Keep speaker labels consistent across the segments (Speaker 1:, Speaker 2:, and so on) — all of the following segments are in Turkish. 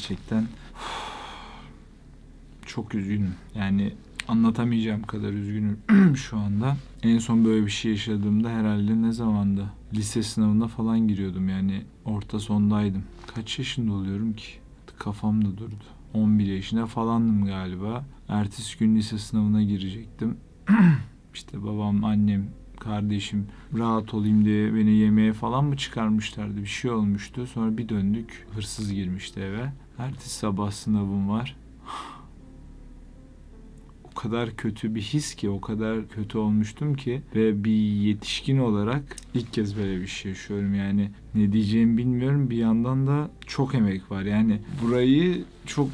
Speaker 1: Gerçekten çok üzgünüm. Yani anlatamayacağım kadar üzgünüm şu anda. En son böyle bir şey yaşadığımda herhalde ne zamanda? Lise sınavına falan giriyordum yani orta sondaydım. Kaç yaşında oluyorum ki? Kafamda durdu. 11 yaşında falandım galiba. Ertesi gün lise sınavına girecektim. işte babam, annem, kardeşim rahat olayım diye beni yemeğe falan mı çıkarmışlardı? Bir şey olmuştu. Sonra bir döndük. Hırsız girmişti eve. Ertesi sabah sınavım var. o kadar kötü bir his ki, o kadar kötü olmuştum ki ve bir yetişkin olarak ilk kez böyle bir şey yaşıyorum. Yani ne diyeceğimi bilmiyorum. Bir yandan da çok emek var. Yani burayı çok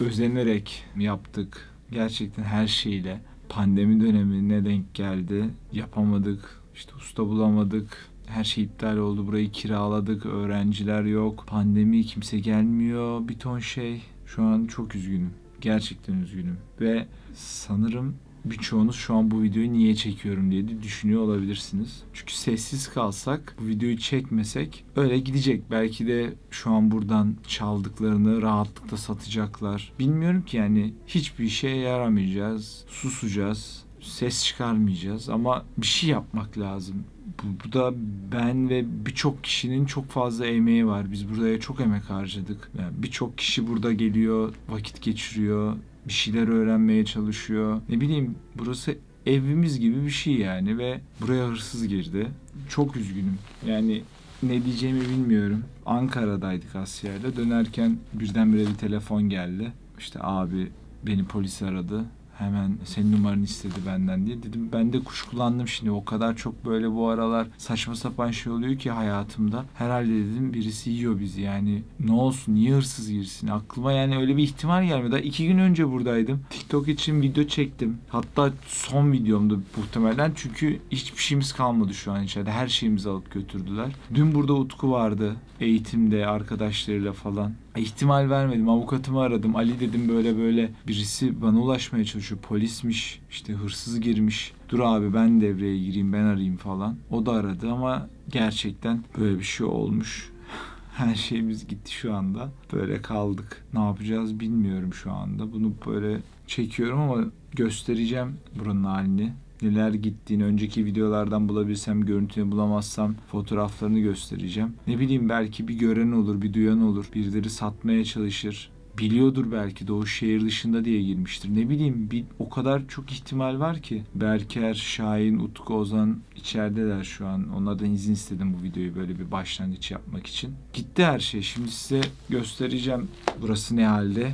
Speaker 1: özenerek yaptık. Gerçekten her şeyle. Pandemi dönemine denk geldi. Yapamadık. İşte usta bulamadık. Her şey iptal oldu. Burayı kiraladık. Öğrenciler yok. Pandemi kimse gelmiyor. Bir ton şey. Şu an çok üzgünüm. Gerçekten üzgünüm. Ve sanırım birçoğunuz şu an bu videoyu niye çekiyorum diye de düşünüyor olabilirsiniz. Çünkü sessiz kalsak, bu videoyu çekmesek öyle gidecek. Belki de şu an buradan çaldıklarını rahatlıkla satacaklar. Bilmiyorum ki yani hiçbir şeye yaramayacağız. Susacağız. Ses çıkarmayacağız ama bir şey yapmak lazım. Bu, bu da ben ve birçok kişinin çok fazla emeği var. Biz buraya çok emek harcadık. Yani birçok kişi burada geliyor, vakit geçiriyor, bir şeyler öğrenmeye çalışıyor. Ne bileyim burası evimiz gibi bir şey yani ve buraya hırsız girdi. Çok üzgünüm. Yani ne diyeceğimi bilmiyorum. Ankara'daydık Asya'yla. Dönerken birdenbire bir telefon geldi. İşte abi beni polis aradı. Hemen senin numaranı istedi benden diye. Dedim ben de kuşkulandım şimdi. O kadar çok böyle bu aralar saçma sapan şey oluyor ki hayatımda. Herhalde dedim birisi yiyor bizi yani. Ne olsun niye hırsız girsin? Aklıma yani öyle bir ihtimal gelmedi. Daha iki gün önce buradaydım. TikTok için video çektim. Hatta son videomdu muhtemelen. Çünkü hiçbir şeyimiz kalmadı şu an içeride. Her şeyimizi alıp götürdüler. Dün burada Utku vardı. Eğitimde arkadaşlarıyla falan. İhtimal vermedim. Avukatımı aradım. Ali dedim böyle böyle birisi bana ulaşmaya çalışıyor. Polismiş. işte hırsız girmiş. Dur abi ben devreye gireyim ben arayayım falan. O da aradı ama gerçekten böyle bir şey olmuş. Her şeyimiz gitti şu anda. Böyle kaldık. Ne yapacağız bilmiyorum şu anda. Bunu böyle çekiyorum ama göstereceğim buranın halini neler gittiğini önceki videolardan bulabilsem, görüntüyü bulamazsam fotoğraflarını göstereceğim. Ne bileyim belki bir gören olur, bir duyan olur. Birileri satmaya çalışır. Biliyordur belki de o şehir dışında diye girmiştir. Ne bileyim bir, o kadar çok ihtimal var ki. Berker, Şahin, Utku, Ozan içerideler şu an. Onlardan izin istedim bu videoyu böyle bir başlangıç yapmak için. Gitti her şey. Şimdi size göstereceğim burası ne halde.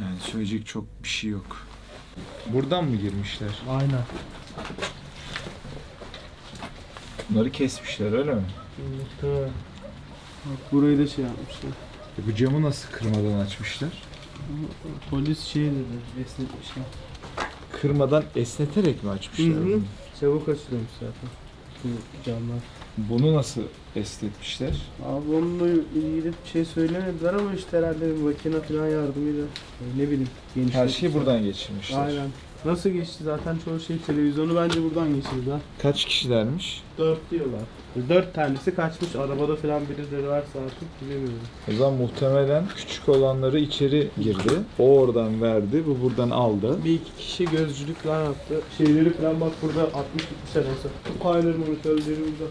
Speaker 1: Yani söyleyecek çok bir şey yok. Buradan mı girmişler?
Speaker 2: Aynen.
Speaker 1: Bunları kesmişler öyle mi?
Speaker 2: Evet. Bak burayı da şey yapmışlar.
Speaker 1: E bu camı nasıl kırmadan açmışlar?
Speaker 2: Polis şey dedi, esnetmişler.
Speaker 1: Kırmadan esneterek mi açmışlar?
Speaker 2: Hı hı.
Speaker 1: bunu?
Speaker 2: Çabuk açılıyormuş zaten. Bu camlar.
Speaker 1: Bunu nasıl esnetmişler?
Speaker 2: Abi onunla ilgili bir şey söylemediler ama işte herhalde bir makine falan yardımıyla. e, Ne bileyim.
Speaker 1: Her
Speaker 2: genişletmişler.
Speaker 1: şeyi buradan geçirmişler.
Speaker 2: Aynen. Nasıl geçti zaten çoğu şey televizyonu bence buradan geçirdiler.
Speaker 1: Kaç kişilermiş?
Speaker 2: Dört diyorlar. Dört tanesi kaçmış arabada falan birileri varsa artık bilemiyorum.
Speaker 1: O zaman muhtemelen küçük olanları içeri girdi. O oradan verdi, bu buradan aldı.
Speaker 2: Bir iki kişi gözcülük falan yaptı. Şeyleri falan bak burada 60 gitmişler mesela. Kaynar monitörleri burada.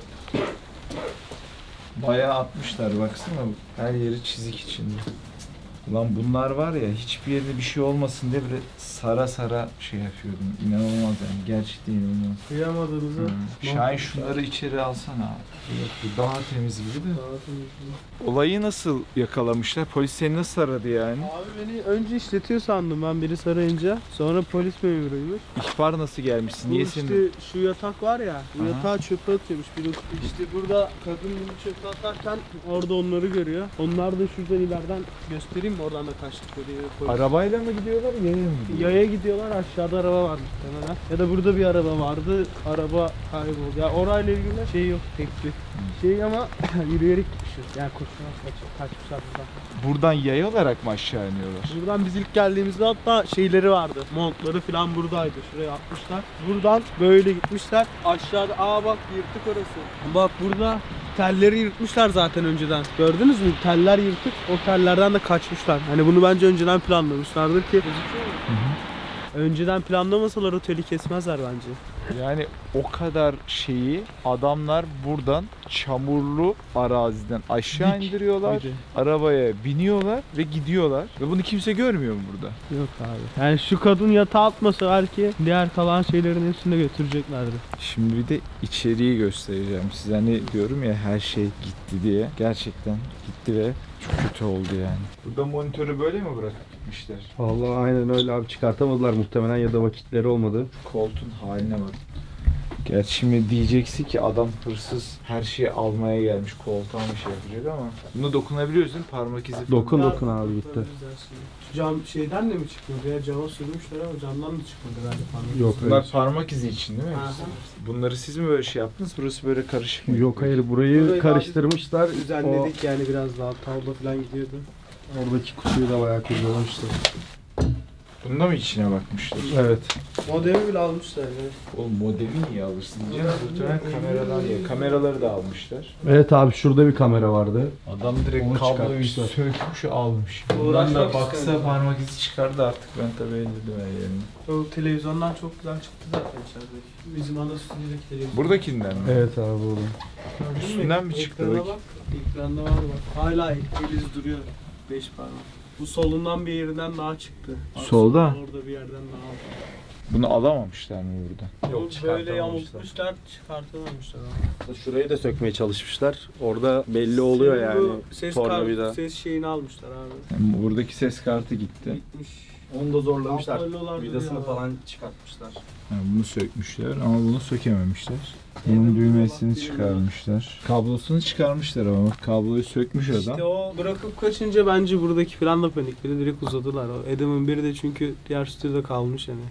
Speaker 1: Bayağı atmışlar baksana. Her yeri çizik içinde. Ulan bunlar var ya hiçbir yerinde bir şey olmasın diye böyle sara sara şey yapıyordum. İnanılmaz yani. Gerçekten inanılmaz.
Speaker 2: Kıyamadığınızı.
Speaker 1: Hmm. Şahin şunları içeri alsana abi. Bu daha temiz gibi de. Olayı nasıl yakalamışlar? Polis seni nasıl aradı yani?
Speaker 2: Abi beni önce işletiyor sandım ben biri sarayınca. Sonra polis memuruymuş.
Speaker 1: İhbar nasıl gelmişsin? Niye
Speaker 2: işte
Speaker 1: seni?
Speaker 2: şu yatak var ya, bu
Speaker 1: Aha.
Speaker 2: yatağı çöpe atıyormuş. Bir işte burada kadın bunu çöpe atarken orada onları görüyor. Onlar da şuradan ileriden göstereyim mi oradan da yeri polis.
Speaker 1: Arabayla mı gidiyorlar, yaya mı gidiyorlar?
Speaker 2: Yaya gidiyorlar aşağıda araba var muhtemelen. Ya da burada bir araba vardı. Araba kayboldu. Ya orayla ilgili şey yok pek bir şey ama yürüyerek gitmişiz. Yani koşarak kaç, kaçmışlar buradan.
Speaker 1: Buradan yaya olarak mı aşağı iniyorlar?
Speaker 2: Buradan biz ilk geldiğimizde hatta şeyleri vardı. Montları falan buradaydı. Şuraya atmışlar. Buradan böyle gitmişler. Aşağıda aa bak yırtık orası. Bak burada telleri yırtmışlar zaten önceden. Gördünüz mü? Teller yırtık. O tellerden de kaçmışlar. Hani bunu bence önceden planlamışlardır ki. Önceden planlamasalar oteli kesmezler bence.
Speaker 1: Yani o kadar şeyi adamlar buradan çamurlu araziden aşağı
Speaker 2: Dik.
Speaker 1: indiriyorlar.
Speaker 2: De.
Speaker 1: Arabaya biniyorlar ve gidiyorlar. Ve bunu kimse görmüyor mu burada?
Speaker 2: Yok abi. Yani şu kadın yatağa atmasa belki diğer kalan şeylerin hepsini de götüreceklerdi.
Speaker 1: Şimdi bir de içeriği göstereceğim size. Hani diyorum ya her şey gitti diye. Gerçekten gitti ve çok kötü oldu yani. Burada monitörü böyle mi bırakıp gitmişler?
Speaker 3: Vallahi aynen öyle abi çıkartamadılar muhtemelen ya da vakitleri olmadı.
Speaker 1: Koltuğun haline bak. Gerçi şimdi diyeceksin ki adam hırsız her şeyi almaya gelmiş koltuğa bir şey yapacak ama bunu dokunabiliyorsun parmak izi falan.
Speaker 3: Dokun dokun abi gitti.
Speaker 2: Cam şeyden de mi çıkmadı ya? Cama sürmüşler ama camdan da çıkmadı herhalde falan.
Speaker 3: Yok
Speaker 1: Bunlar
Speaker 3: hayır.
Speaker 1: parmak izi için değil mi?
Speaker 2: Aha.
Speaker 1: Bunları siz mi böyle şey yaptınız? Burası böyle karışık mı?
Speaker 3: Yok hayır burayı
Speaker 2: Burayı
Speaker 3: karıştırmışlar.
Speaker 2: Düzenledik yani biraz daha tablo falan gidiyordu.
Speaker 3: O, oradaki kutuyu da bayağı kurcalamışlar.
Speaker 1: Bunda mı içine bakmışlar?
Speaker 3: Evet.
Speaker 2: Modemi bile almışlar yani.
Speaker 1: Oğlum modemi niye alırsın diyeceğim. Muhtemelen kameradan ya. Kameraları da almışlar.
Speaker 3: Evet abi şurada bir kamera vardı.
Speaker 1: Adam direkt
Speaker 3: Onu
Speaker 1: kabloyu
Speaker 3: çıkartmışlar.
Speaker 1: sökmüş almış. Bundan
Speaker 2: Uğraşmak
Speaker 1: da baksa parmak izi çıkardı artık ben tabii elledim her yerini.
Speaker 2: O televizyondan çok güzel çıktı zaten içerideki. Bizim ana stüdyodaki televizyon.
Speaker 1: Buradakinden mi?
Speaker 3: Evet abi burada.
Speaker 2: Gördün mü?
Speaker 1: Üstünden mi çıktı
Speaker 2: Ekrana
Speaker 1: bak?
Speaker 2: bak. Ekranda var bak. Hala el iz duruyor. Beş parmak. Bu solundan bir yerinden daha çıktı.
Speaker 1: Solda?
Speaker 2: Orada bir yerden daha.
Speaker 1: Bunu alamamışlar mı burada?
Speaker 3: Yok,
Speaker 2: böyle yamultmuşlar, çıkartamamışlar.
Speaker 3: Şurayı da sökmeye çalışmışlar. Orada belli oluyor
Speaker 2: Senin
Speaker 3: yani.
Speaker 2: bu Ses kartı, ses şeyini almışlar abi.
Speaker 1: Yani buradaki ses kartı gitti.
Speaker 2: Gitmiş.
Speaker 3: Onu da zorlamışlar. Vidasını
Speaker 2: ya.
Speaker 3: falan çıkartmışlar.
Speaker 1: Yani bunu sökmüşler ama bunu sökememişler. Bunun düğmesini çıkarmışlar. Kablosunu çıkarmışlar ama kabloyu sökmüş adam.
Speaker 2: İşte o bırakıp kaçınca bence buradaki falan da panikledi. Direkt uzadılar. O Adam'ın biri de çünkü diğer stüdyoda kalmış yani.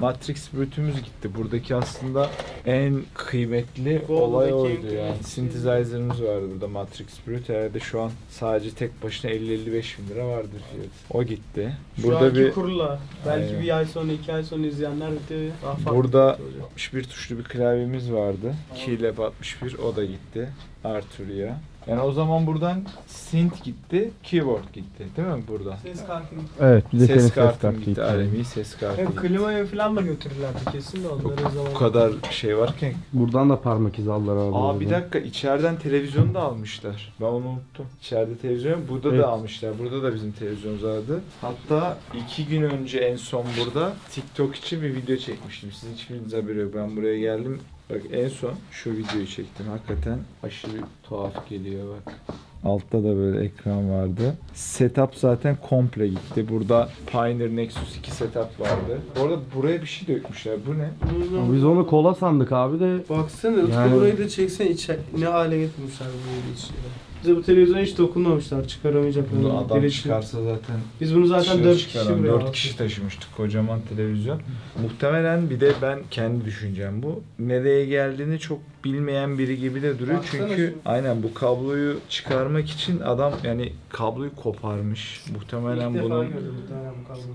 Speaker 1: Matrix brütümüz gitti. Buradaki aslında en kıymetli
Speaker 2: Gold'daki
Speaker 1: olay oydu yani.
Speaker 2: şey.
Speaker 1: Synthesizer'ımız vardı burada Matrix Brut. Herhalde şu an sadece tek başına 50-55 bin lira vardır fiyatı. O gitti.
Speaker 2: Şu
Speaker 1: Burada
Speaker 2: anki
Speaker 1: bir
Speaker 2: kurla. Belki
Speaker 1: Aynen.
Speaker 2: bir ay sonra, iki ay sonra izleyenler videoyu daha farklı
Speaker 1: Burada
Speaker 2: olacak.
Speaker 1: 61 tuşlu bir klavyemiz vardı. Keylab 61 o da gitti. Arturia. Yani o zaman buradan synth gitti, keyboard gitti. Değil mi buradan?
Speaker 2: Ses kartı
Speaker 3: Evet bir de
Speaker 1: Ses
Speaker 3: ses
Speaker 1: kartım
Speaker 3: kartı
Speaker 1: gitti,
Speaker 3: gitti.
Speaker 1: alemi ses kartı
Speaker 2: Hem
Speaker 1: gitti.
Speaker 2: klimayı falan da götürürlerdi kesin de onları o zaman.
Speaker 1: Bu kadar şey varken
Speaker 3: Buradan da parmak izi aldılar abi.
Speaker 1: Aa bir dakika içeriden televizyonu da almışlar. Ben onu unuttum. İçeride televizyon burada
Speaker 3: Evet.
Speaker 1: da almışlar. Burada da bizim televizyonumuz vardı. Hatta iki gün önce en son burada TikTok için bir video çekmiştim. Sizin hiçbiriniz haberi yok. Ben buraya geldim. Bak en son şu videoyu çektim. Hakikaten aşırı tuhaf geliyor bak. Altta da böyle ekran vardı. Setup zaten komple gitti. Burada Pioneer Nexus 2 setup vardı. Bu arada buraya bir şey dökmüşler. Bu ne?
Speaker 3: Ama Biz onu kola sandık abi de
Speaker 2: Baksana Utku
Speaker 3: Yani-
Speaker 2: burayı da çeksen içe ne hale getirmişler bu yeri içeri. Bize bu televizyona hiç dokunmamışlar. Çıkaramayacaklar.
Speaker 1: Bunu adam
Speaker 2: Direkt-
Speaker 1: çıkarsa zaten
Speaker 2: Biz bunu zaten
Speaker 1: Dışarı
Speaker 2: 4 kişi buraya
Speaker 1: dört
Speaker 2: aldık.
Speaker 1: kişi taşımıştık kocaman televizyon. Muhtemelen bir de ben kendi düşüncem bu. Nereye geldiğini çok bilmeyen biri gibi de duruyor.
Speaker 2: Baksana
Speaker 1: Çünkü
Speaker 2: şu-
Speaker 1: aynen bu kabloyu çıkarmak için adam yani kabloyu koparmış.
Speaker 2: İlk
Speaker 1: Muhtemelen
Speaker 2: defa
Speaker 1: bunun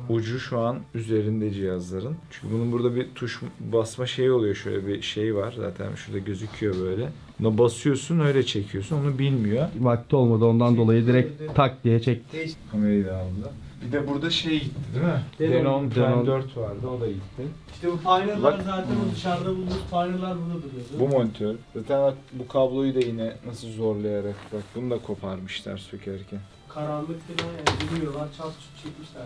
Speaker 2: bu
Speaker 1: ucu şu an üzerinde cihazların. Çünkü bunun burada bir tuş basma şeyi oluyor. Şöyle bir şey var. Zaten şurada gözüküyor böyle. Buna basıyorsun öyle çekiyorsun. Onu bilmiyor.
Speaker 3: vakti olmadı ondan dolayı direkt tak diye çekti.
Speaker 1: Kamerayı da aldı. Bir de burada şey gitti değil mi?
Speaker 2: Denon-
Speaker 1: Denon Prime
Speaker 3: Denon-
Speaker 1: 4 vardı. O da gitti.
Speaker 2: İşte bu pioneer'lar
Speaker 1: Bak-
Speaker 2: zaten o dışarıda bulduğumuz pioneer'lar burada duruyordu.
Speaker 1: Bu monitör. Zaten bak bu kabloyu da yine nasıl zorlayarak bak bunu da koparmışlar sökerken.
Speaker 2: Karanlık falan yani bilmiyorlar çat çut çekmişler.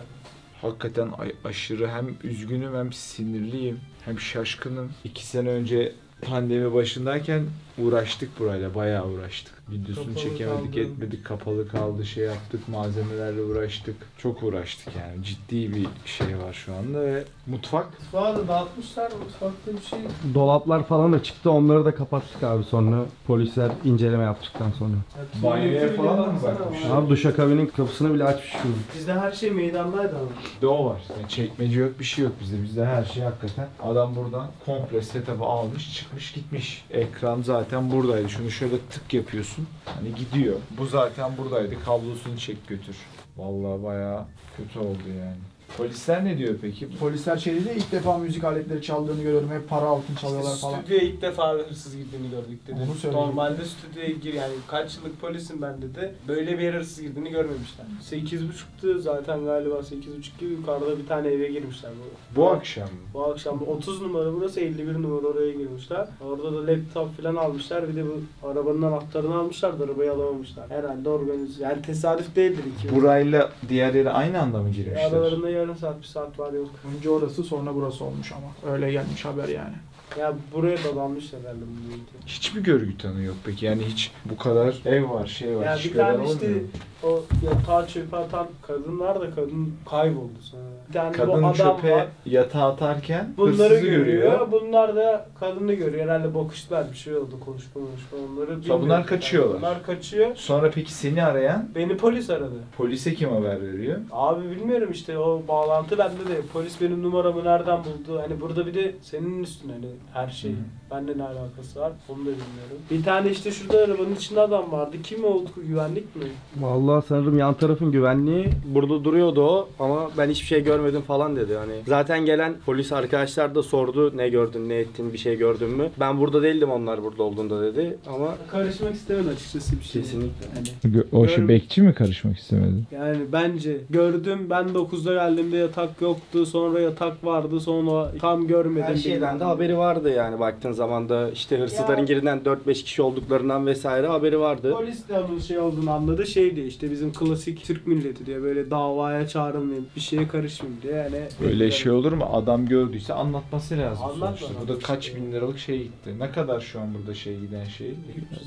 Speaker 1: Hakikaten aşırı hem üzgünüm hem sinirliyim hem şaşkınım. İki sene önce pandemi başındayken uğraştık burayla bayağı uğraştık. Videosunu
Speaker 2: Kapalı
Speaker 1: çekemedik
Speaker 2: kaldı.
Speaker 1: etmedik kapalı kaldı şey yaptık malzemelerle uğraştık. Çok uğraştık yani ciddi bir şey var şu anda ve mutfak
Speaker 2: Mutfağı da dağıtmışlar. Mutfakta bir şey.
Speaker 3: Dolaplar falan da çıktı onları da kapattık abi sonra polisler inceleme yaptıktan sonra.
Speaker 2: Yani
Speaker 1: Banyoya falan da mı
Speaker 2: ama.
Speaker 3: Abi duşakabinin kapısını bile açmış şu.
Speaker 2: Bizde her şey meydandaydı ama.
Speaker 1: de o var. Yani çekmece yok bir şey yok bizde. Bizde her şey hakikaten. Adam buradan komple setup'ı almış çıkmış gitmiş. Ekran zaten buradaydı. Şunu şöyle tık yapıyorsun. Hani gidiyor. Bu zaten buradaydı. Kablosunu çek götür. Vallahi bayağı kötü oldu yani. Polisler ne diyor peki?
Speaker 4: Polisler şey dedi ilk defa müzik aletleri çaldığını görüyorum. Hep para altın çalıyorlar falan.
Speaker 2: Stüdyoya ilk defa hırsız girdiğini gördük dedi. Normalde stüdyoya gir yani kaç yıllık polisim ben dedi. Böyle bir yere hırsız girdiğini görmemişler. 8.30'tu zaten galiba 8.30 gibi yukarıda bir tane eve girmişler. Bu,
Speaker 1: Bu akşam mı?
Speaker 2: Bu akşam 30 numara burası 51 numara oraya girmişler. Orada da laptop falan almışlar. Bir de bu arabanın anahtarını almışlar da arabayı alamamışlar. Herhalde organize. Yani tesadüf değildir iki.
Speaker 1: Burayla diğer yere aynı anda mı girmişler?
Speaker 2: Aralarında yarım saat bir saat var yok.
Speaker 4: Önce orası sonra burası olmuş ama. Öyle gelmiş haber yani.
Speaker 2: Ya buraya dadanmışlar herhalde bu.
Speaker 1: Hiçbir görgü tanığı yok peki yani hiç bu kadar ev var şey var
Speaker 2: Ya
Speaker 1: hiç
Speaker 2: bir tane işte
Speaker 1: olmuyor mu?
Speaker 2: O yatağa çöpe atan kadınlar da kadın kayboldu sonra. Bir tane bu
Speaker 1: Kadın
Speaker 2: adam
Speaker 1: çöpe
Speaker 2: var.
Speaker 1: yatağa atarken
Speaker 2: Bunları
Speaker 1: hırsızı
Speaker 2: görüyor. Bunlar da kadını görüyor. Herhalde bakıştılar bir şey oldu konuşma konuşma onları. bilmiyorum.
Speaker 1: bunlar kaçıyorlar.
Speaker 2: Bunlar kaçıyor.
Speaker 1: Sonra peki seni arayan
Speaker 2: Beni polis aradı.
Speaker 1: polise kim haber veriyor?
Speaker 2: Abi bilmiyorum işte o bağlantı bende de. Polis benim numaramı nereden buldu? Hani burada bir de senin üstüne hani her şey.
Speaker 1: Hı hı.
Speaker 2: Bende ne alakası var? Onu da bilmiyorum. Bir tane işte şurada arabanın içinde adam vardı. Kim o Utku? Güvenlik mi?
Speaker 3: Vallahi sanırım yan tarafın güvenliği burada duruyordu o ama ben hiçbir şey görmedim falan dedi. Hani zaten gelen polis arkadaşlar da sordu ne gördün ne ettin bir şey gördün mü? Ben burada değildim onlar burada olduğunda dedi ama
Speaker 2: Karışmak istemedi açıkçası bir şey.
Speaker 3: Kesinlikle.
Speaker 2: Hani
Speaker 1: O
Speaker 2: şey
Speaker 1: bekçi mi karışmak istemedi?
Speaker 2: Yani bence gördüm ben 9'da geldiğimde yatak yoktu sonra yatak vardı sonra tam görmedim.
Speaker 3: her şeyden de haberi vardı yani baktığın zaman da işte hırsızların
Speaker 2: Ya.
Speaker 3: girinden 4-5 kişi olduklarından vesaire haberi vardı.
Speaker 2: Polis de onun şey olduğunu anladı şeydi işte bizim klasik Türk milleti diye böyle davaya çağrılmayayım bir şeye karışmayayım diye yani.
Speaker 1: Böyle şey olur mu? Adam gördüyse anlatması lazım
Speaker 2: Anlatmadan
Speaker 1: sonuçta. Bu da kaç bin liralık şey gitti. Ne kadar şu an burada şey giden şey?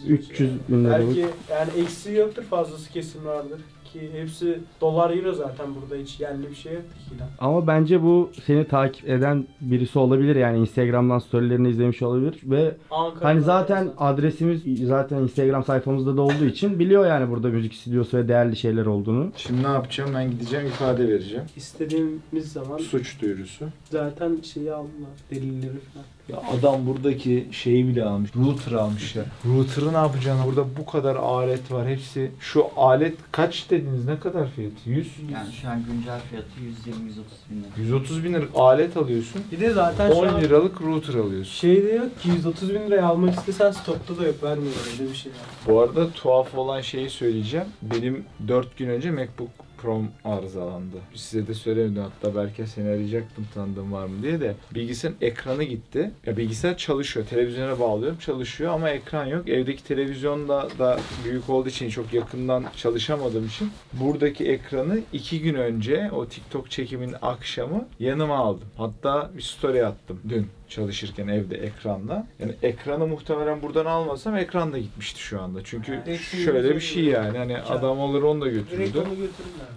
Speaker 3: 300 bin liralık.
Speaker 2: Belki yani eksiği yoktur fazlası kesin vardır ki hepsi dolar euro zaten burada hiç yerli bir şey yok ki.
Speaker 3: Ama bence bu seni takip eden birisi olabilir yani Instagram'dan storylerini izlemiş olabilir ve
Speaker 2: Ankara'da
Speaker 3: hani zaten
Speaker 2: mesela.
Speaker 3: adresimiz zaten Instagram sayfamızda da olduğu için biliyor yani burada müzik stüdyosu ve değerli şeyler olduğunu.
Speaker 1: Şimdi ne yapacağım? Ben gideceğim ifade vereceğim.
Speaker 2: istediğimiz zaman
Speaker 1: Suç duyurusu.
Speaker 2: zaten şeyi aldılar delilleri falan.
Speaker 1: Ya adam buradaki şeyi bile almış. Router almışlar. Router'ı ne yapacaksın? Burada bu kadar alet var. Hepsi şu alet kaç dediniz? Ne kadar fiyatı? 100?
Speaker 5: Yani şu an güncel fiyatı 120-130 bin lira.
Speaker 1: 130 bin liralık alet alıyorsun.
Speaker 2: Bir de zaten şu
Speaker 1: 10
Speaker 2: an
Speaker 1: liralık router alıyorsun.
Speaker 2: şey de yok ki 130 bin liraya almak istesen stokta da yok vermiyorlar öyle bir şey var.
Speaker 1: Bu arada tuhaf olan şeyi söyleyeceğim. Benim 4 gün önce MacBook Pro'm arızalandı. Size de söylemedim hatta belki seni arayacaktım tanıdığım var mı diye de. Bilgisayarın ekranı gitti. Ya bilgisayar çalışıyor. Televizyona bağlıyorum çalışıyor ama ekran yok. Evdeki televizyon da, büyük olduğu için çok yakından çalışamadığım için buradaki ekranı 2 gün önce o TikTok çekiminin akşamı yanıma aldım. Hatta bir story attım dün çalışırken evde ekranla. Yani ekranı muhtemelen buradan almasam ekran da gitmişti şu anda. Çünkü
Speaker 2: Evet.
Speaker 1: şöyle bir şey yani hani adam alır onu da
Speaker 2: götürürler.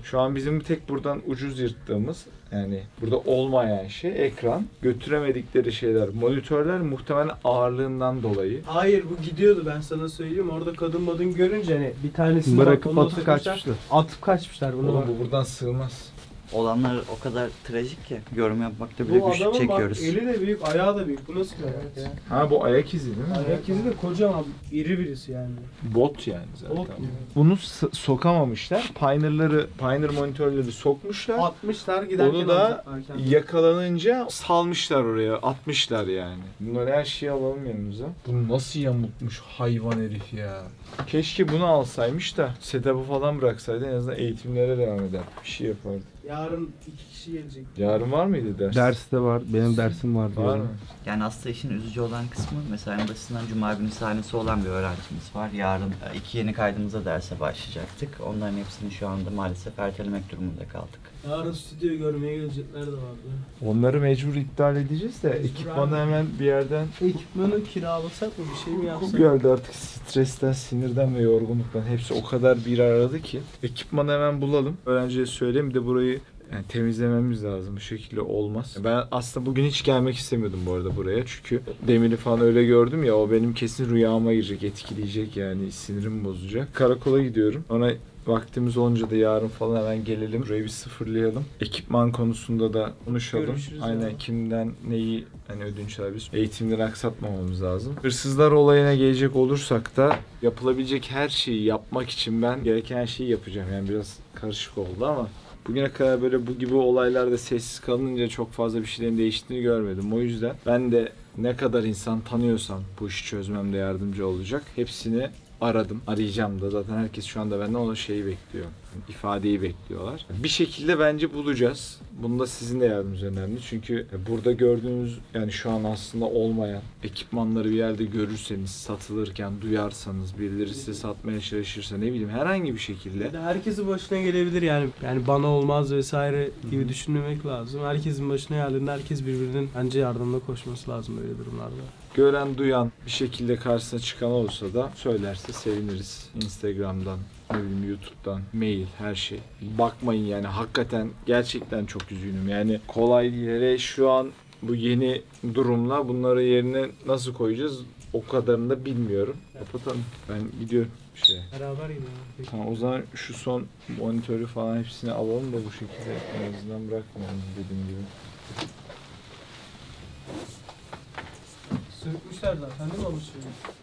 Speaker 1: Şu an bizim tek buradan ucuz yırttığımız yani burada olmayan şey ekran. Götüremedikleri şeyler monitörler muhtemelen ağırlığından dolayı.
Speaker 2: Hayır bu gidiyordu ben sana söyleyeyim. Orada kadın madın görünce hani bir tanesini
Speaker 3: Bırakıp atıp kaçmışlar.
Speaker 2: Atıp kaçmışlar bunu.
Speaker 1: Oğlum bu buradan sığmaz.
Speaker 5: Olanlar o kadar trajik ki yorum yapmakta bile
Speaker 2: bu
Speaker 5: güçlük
Speaker 2: adamın bak
Speaker 5: çekiyoruz.
Speaker 2: eli de büyük, ayağı da büyük. Bu nasıl ayak ya?
Speaker 1: Ha bu ayak izi değil mi?
Speaker 2: Ayak izi de kocaman, iri birisi yani.
Speaker 1: Bot yani zaten.
Speaker 2: Bot mu?
Speaker 1: Bunu s- sokamamışlar. Pioneer'ları, Pioneer monitörleri sokmuşlar.
Speaker 2: Atmışlar giderken
Speaker 1: Onu da. Yakalanınca salmışlar oraya, atmışlar yani. Bunları her şeyi alalım yanımıza. Bunu nasıl yamultmuş hayvan herif ya. Keşke bunu alsaymış da setup'ı falan bıraksaydı en azından eğitimlere devam eder. Bir şey yapardı.
Speaker 2: Yarın iki kişi gelecek.
Speaker 1: Yarın var mıydı ders?
Speaker 3: Ders de var. Benim dersim var.
Speaker 1: Var mı?
Speaker 5: Yani aslında işin üzücü olan kısmı mesela en basitinden Cuma günü sahnesi olan bir öğrencimiz var. Yarın e, iki yeni kaydımıza derse başlayacaktık. Onların hepsini şu anda maalesef ertelemek durumunda kaldık.
Speaker 2: Yarın stüdyoyu görmeye gelecekler de vardı.
Speaker 1: Onları mecbur iptal edeceğiz de ekipmanı hemen bir yerden
Speaker 2: Ekipmanı kiralasak mı bir şey mi
Speaker 1: Bu
Speaker 2: yapsak?
Speaker 1: geldi artık stresten, sinirden ve yorgunluktan hepsi o kadar bir aradı ki. Ekipmanı hemen bulalım. Öğrenciye söyleyeyim bir de burayı yani temizlememiz lazım. Bu şekilde olmaz. Ben aslında bugün hiç gelmek istemiyordum bu arada buraya. Çünkü Demir'i falan öyle gördüm ya o benim kesin rüyama girecek, etkileyecek yani sinirimi bozacak. Karakola gidiyorum. Ona vaktimiz olunca da yarın falan hemen gelelim. Burayı bir sıfırlayalım. Ekipman konusunda da konuşalım.
Speaker 2: Görüşürüz
Speaker 1: Aynen
Speaker 2: ya.
Speaker 1: kimden neyi hani ödünç alabiliriz. Eğitimleri aksatmamamız lazım. Hırsızlar olayına gelecek olursak da yapılabilecek her şeyi yapmak için ben gereken şeyi yapacağım. Yani biraz karışık oldu ama bugüne kadar böyle bu gibi olaylarda sessiz kalınca çok fazla bir şeylerin değiştiğini görmedim. O yüzden ben de ne kadar insan tanıyorsam bu işi çözmemde yardımcı olacak. Hepsini aradım. Arayacağım da zaten herkes şu anda benden o şeyi bekliyor. ifadeyi bekliyorlar. Bir şekilde bence bulacağız. Bunda sizin de yardımcınız önemli. Çünkü burada gördüğünüz yani şu an aslında olmayan ekipmanları bir yerde görürseniz, satılırken duyarsanız, birileri size satmaya çalışırsa ne bileyim herhangi bir şekilde
Speaker 2: Ya herkesin başına gelebilir yani. Yani bana olmaz vesaire gibi düşünmemek lazım. Herkesin başına geldiğinde herkes birbirinin bence yardımına koşması lazım böyle durumlarda.
Speaker 1: Gören, duyan bir şekilde karşısına çıkan olursa da söylerse seviniriz. Instagram'dan, ne bileyim YouTube'dan, mail, her şey. Bakmayın yani hakikaten gerçekten çok üzgünüm. Yani kolay. Hele şu an bu yeni durumla bunları yerine nasıl koyacağız o kadarını da bilmiyorum. Kapatalım. Ben gidiyorum şeye.
Speaker 2: Beraber gidelim.
Speaker 1: Tamam o zaman şu son monitörü falan hepsini alalım da bu şekilde en azından bırakmayalım dediğim gibi.
Speaker 2: Sökmüşler zaten değil mi o şeyi?